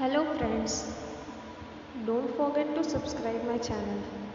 Hello friends, don't forget to subscribe my channel.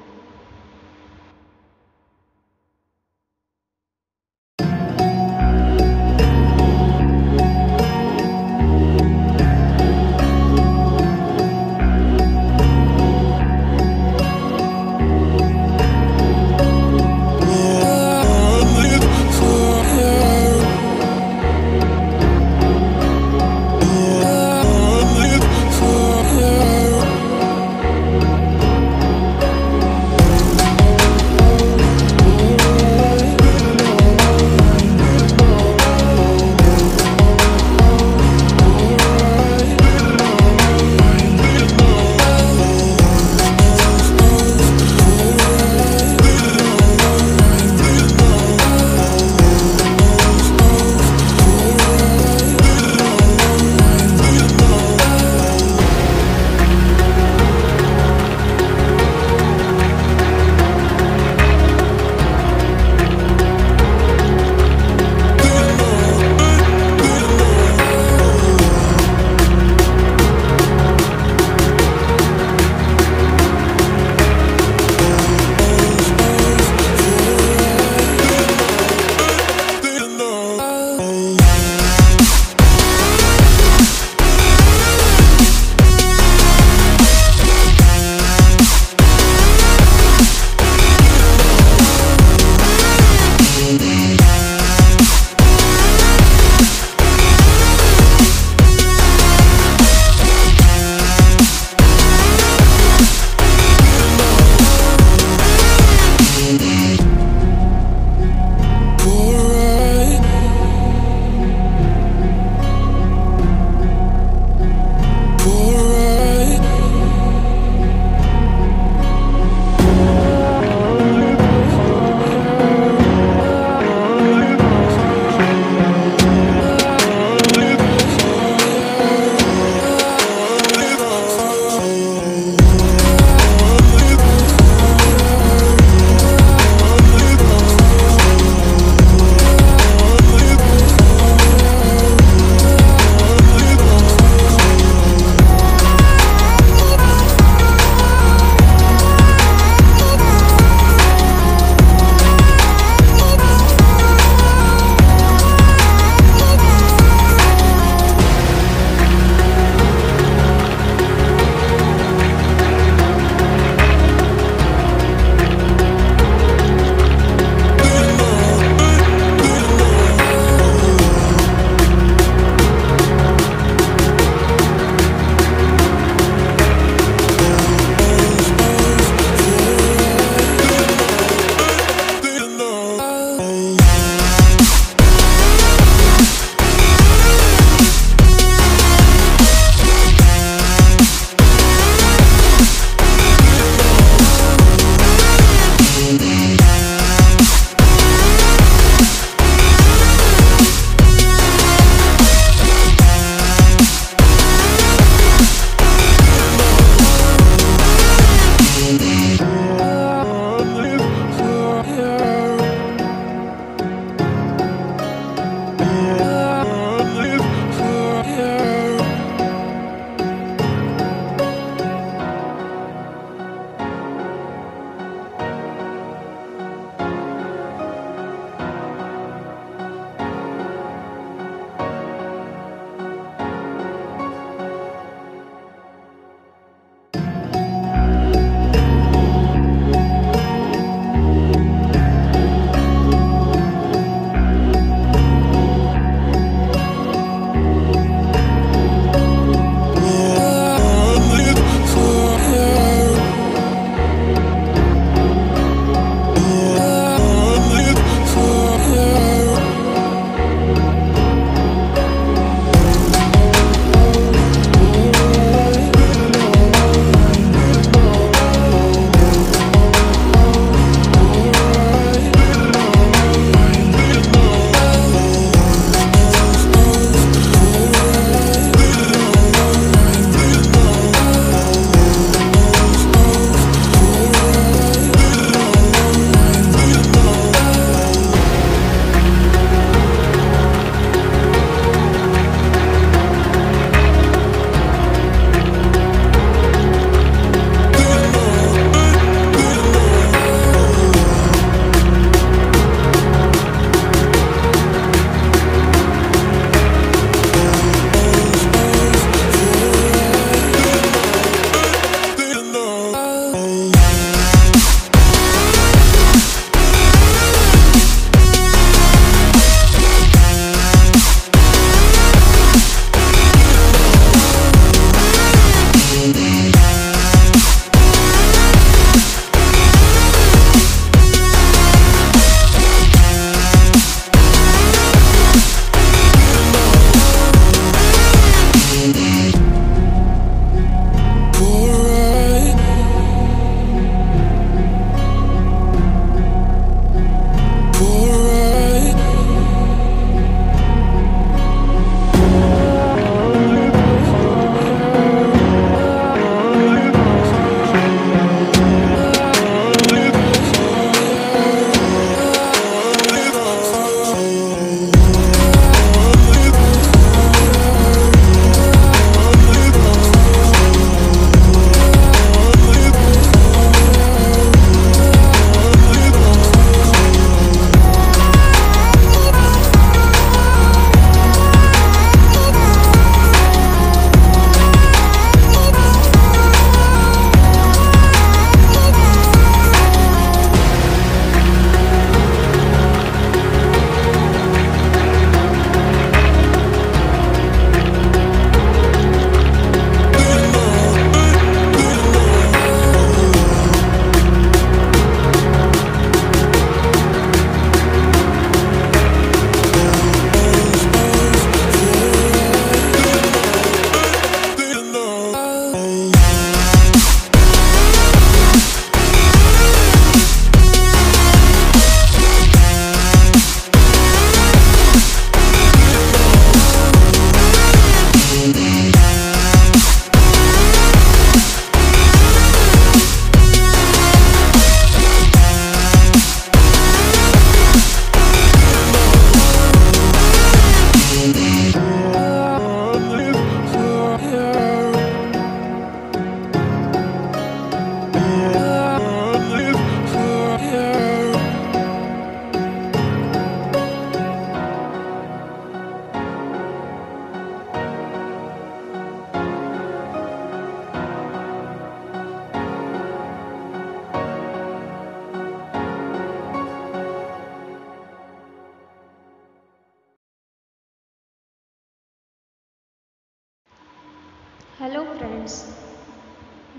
Hello friends,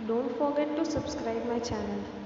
don't forget to subscribe my channel.